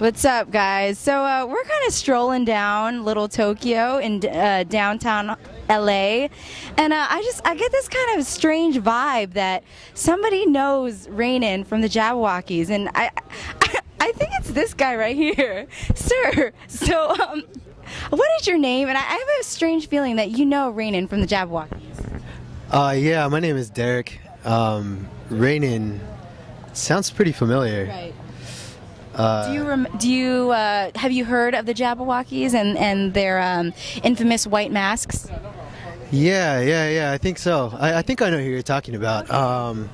What's up, guys? So uh, we're kind of strolling down Little Tokyo in uh, downtown LA, and uh, I just I get this kind of strange vibe that somebody knows Rainen from the Jabbawockeez, and I, I I think it's this guy right here, sir. So um, what is your name? And I, I have a strange feeling that you know Rainen from the Jabbawockeez. Uh, yeah, my name is Derrick. Um, Rainen sounds pretty familiar. Right. Uh, Do you rem- do you uh, have you heard of the Jabbawockeez and and their um, infamous white masks? Yeah, yeah, yeah. I think so. I, I think I know who you're talking about. Um,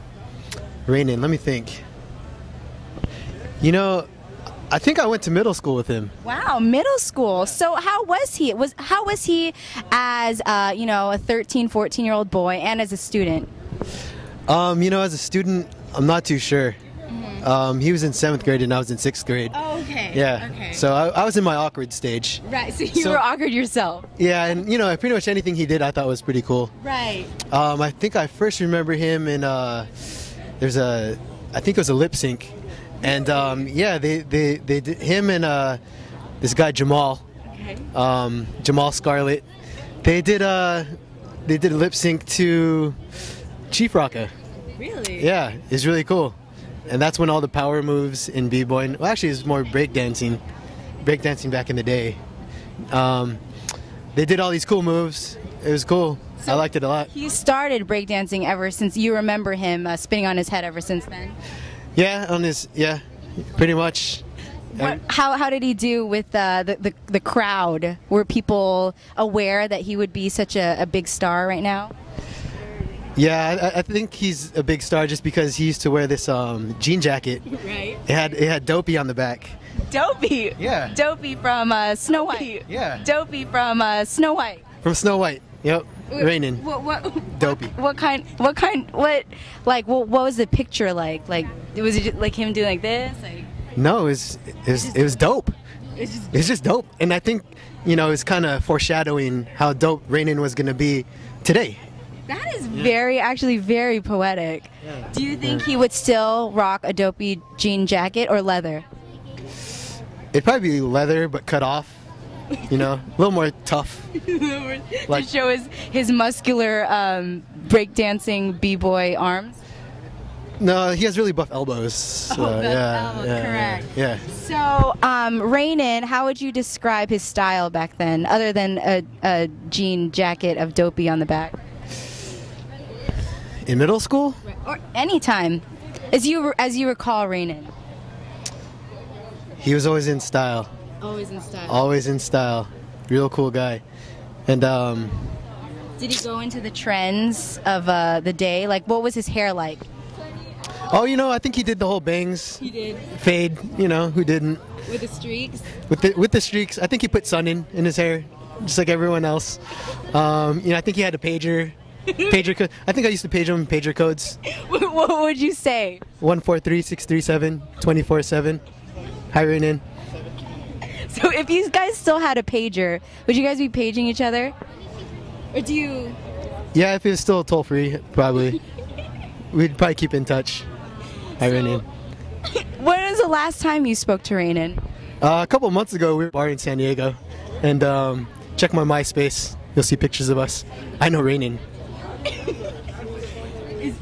Rainen, let me think. You know, I think I went to middle school with him. Wow, middle school. So how was he? Was how was he as uh, you know a 13, 14 year old boy and as a student? Um, you know, as a student, I'm not too sure. Um, he was in seventh grade and I was in sixth grade. Oh, okay. Yeah. Okay. So I, I was in my awkward stage. right. So you So- were awkward yourself. Yeah, and you know, pretty much anything he did, I thought was pretty cool. Right. Um, I think I first remember him in uh, there's a, I think it was a lip sync, and um, yeah, they they they did him and uh, this guy Jamal, Okay. um, Jamal Scarlett, they did uh, they did a lip sync to Chief Rocka. Really? Yeah, it's really cool, and that's when all the power moves in b-boy. Well, actually, it's more breakdancing, breakdancing back in the day. Um, they did all these cool moves. It was cool. I liked it a lot. He started breakdancing ever since you remember him uh, spinning on his head ever since then. Yeah, on his yeah, pretty much. What, how, how did he do with uh, the, the the crowd? Were people aware that he would be such a, a big star right now? Yeah, I, I think he's a big star just because he used to wear this um, jean jacket. Right. It had it had Dopey on the back. Dopey. Yeah. Dopey from uh, Snow White. Yeah. Dopey from uh, Snow White. From Snow White. Yep. Rainen. What what Dopey. what kind what kind what like what what was the picture like? Like was it just, like him doing like this? Like No, it was it was, it was dope. it's just It's just dope, and I think you know it's kind of foreshadowing how dope Rainen was gonna be today. That is very actually very poetic. Do you think he would still rock a dopey jean jacket or leather? It'd probably be leather, but cut off. You know, a little more tough. Like- to show his his muscular um, breakdancing b boy arms. No, he has really buff elbows. So, Oh, buff yeah, elbow, yeah, correct. Yeah. So, um, Rainen, how would you describe his style back then, other than a, a jean jacket of dopey on the back? In middle school, Or anytime, as you as you recall, Rainen. he was always in style. Always in style. Always in style. Real cool guy. And um, Did he go into the trends of uh, the day? Like, what was his hair like? oh, you know, I think he did the whole bangs He did fade. You know, who didn't? with the streaks. With the with the streaks, I think he put Sun-In in his hair, just like everyone else. Um, you know, I think he had a pager. Pager code. I think I used to page him pager codes. what would you say? One four three six three seven twenty four seven. Hi, Rainen. So, if you guys still had a pager, would you guys be paging each other? Or do you? Yeah, if it was still toll free, probably. We'd probably keep in touch. Hi, Rainen. When was the last time you spoke to Rainen? Uh, a couple months ago, we were bar in San Diego, and um, check my MySpace. You'll see pictures of us. I know Rainen.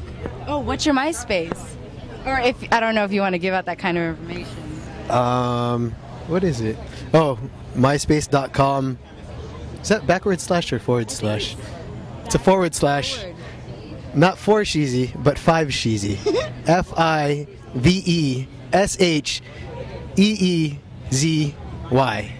Oh, what's your MySpace? Or if I don't know if you want to give out that kind of information. Um, what is it? Oh, MySpace.com. Is that backward slash or forward slash? It's a forward slash. Not four sheezy, but five sheezy. F I V E S H E E Z Y.